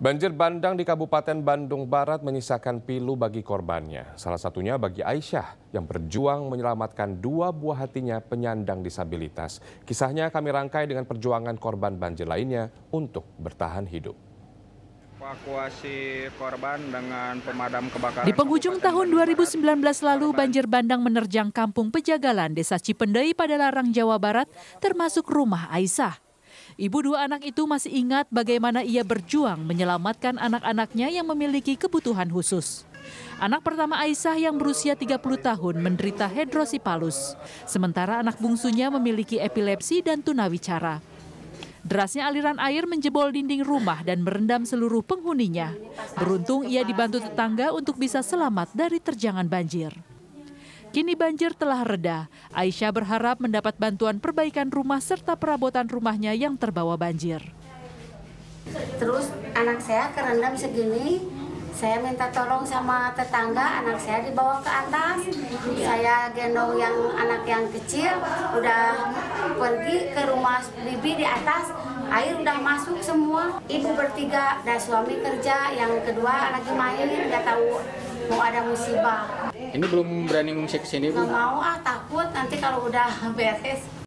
Banjir bandang di Kabupaten Bandung Barat menyisakan pilu bagi korbannya. Salah satunya bagi Aisyah yang berjuang menyelamatkan dua buah hatinya penyandang disabilitas. Kisahnya kami rangkai dengan perjuangan korban banjir lainnya untuk bertahan hidup. Evakuasi korban dengan pemadam kebakaran. Di penghujung tahun 2019 lalu, banjir bandang menerjang kampung Pejagalan, Desa Cipendei pada Larang, Jawa Barat, termasuk rumah Aisyah. Ibu dua anak itu masih ingat bagaimana ia berjuang menyelamatkan anak-anaknya yang memiliki kebutuhan khusus. Anak pertama Aisyah yang berusia 30 tahun menderita hidrosipalus, sementara anak bungsunya memiliki epilepsi dan tunawicara. Derasnya aliran air menjebol dinding rumah dan merendam seluruh penghuninya. Beruntung ia dibantu tetangga untuk bisa selamat dari terjangan banjir. Kini banjir telah reda. Aisyah berharap mendapat bantuan perbaikan rumah serta perabotan rumahnya yang terbawa banjir. Terus anak saya kerendam segini, saya minta tolong sama tetangga, anak saya dibawa ke atas. Saya gendong yang anak yang kecil, udah pergi ke rumah bibi di atas, air udah masuk semua. Ibu bertiga, dan suami kerja, yang kedua lagi main, nggak tahu mau ada musibah. Ini belum berani ngungsi ke sini, Bu? Nggak mau ah, takut nanti kalau udah beres.